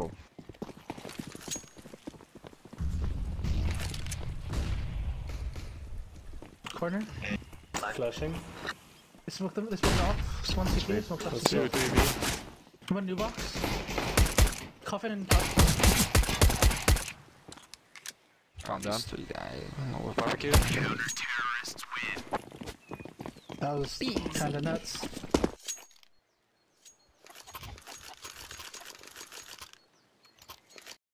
cool. Corner. Flashing. They smoked them. They smoked off. One CT. Smoked off. Let's do CT. it, Come on, new box. Coffin and top. Calm down. Three guys. Oh, barbecue. That was kinda nuts.